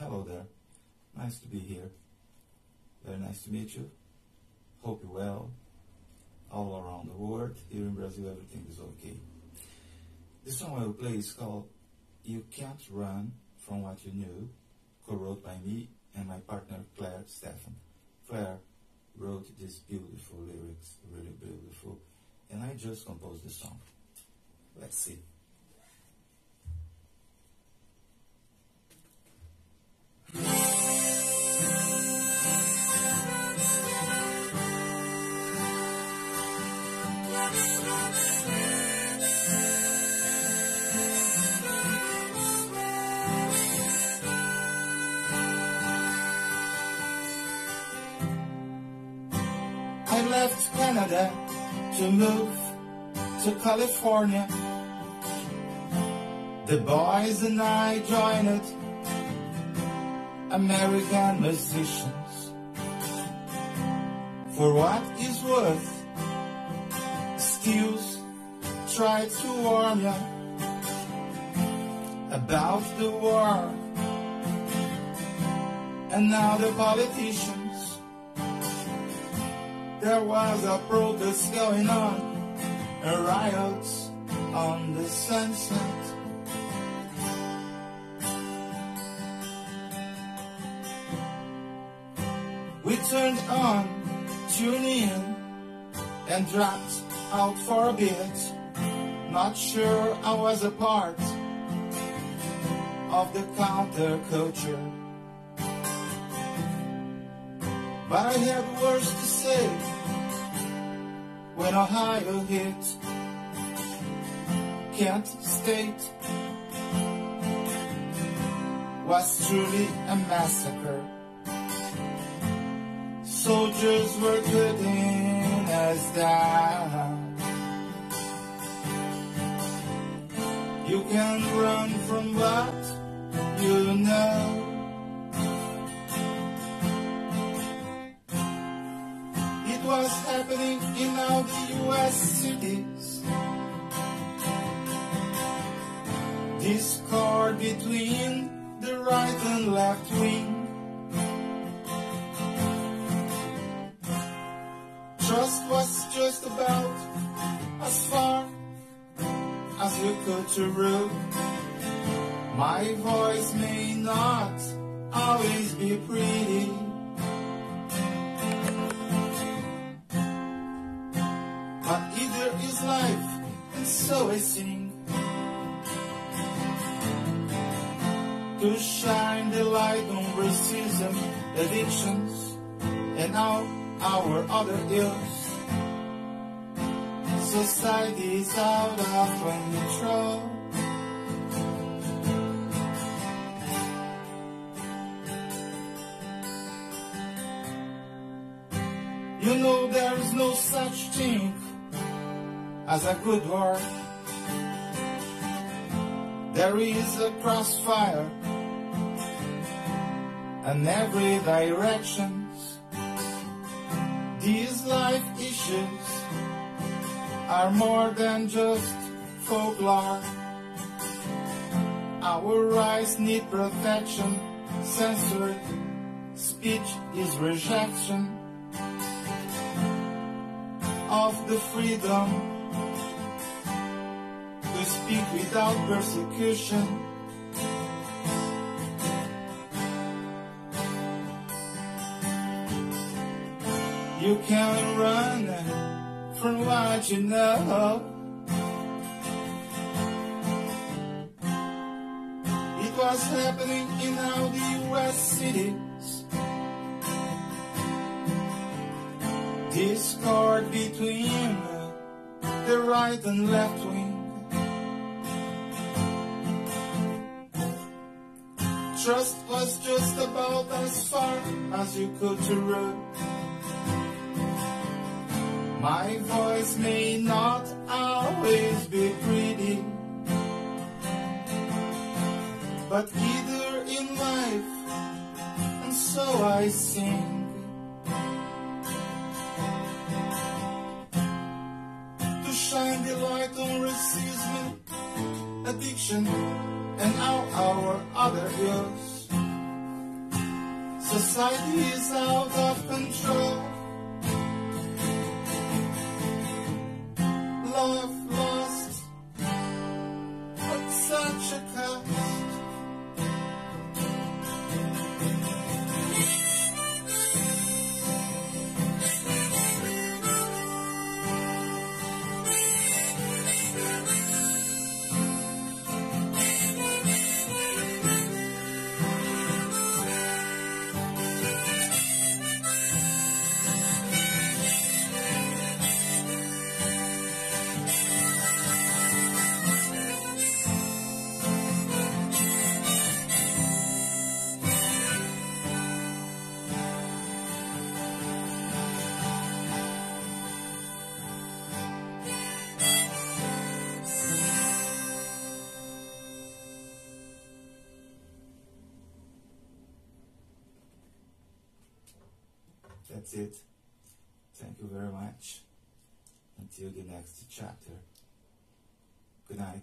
Hello there. Nice to be here. Very nice to meet you. Hope you're well. All around the world. Here in Brazil, everything is okay. The song I will play is called You Can't Run From What You Knew, co-wrote by me and my partner Clare Steffen. Clare wrote these beautiful lyrics, really beautiful, and I just composed the song. Let's see. Left Canada to move to California. The boys and I joined American musicians. For what is worth, Stills try to warn you about the war. And now the politicians there was a protest going on, a riot on the sunset. We turned on, tuned in, and dropped out for a bit. Not sure I was a part of the counterculture. But I had words to say when Ohio hit. Kent State was truly a massacre. Soldiers were cutting us down. You can run from what It was happening in all the US cities. Discord between the right and left wing. Trust was just about as far as we could to. My voice may not always be pretty. So I sing. To shine the light on racism, addictions, and all our other ills. Society is out of control. You know there is no such thing as a good war. There is a crossfire in every direction. These life issues are more than just folklore. Our rights need protection. Censored speech is rejection of the freedom to speak without persecution. You can't run from what you know. It was happening in all the US cities. Discord between the right and left wing. Trust was just about as far as you could to root. My voice may not always be pretty, but either in life, and so I sing. To shine the light on racism, addiction, and all our other ills. Society is out of control. That's it. Thank you very much. Until the next chapter. Good night.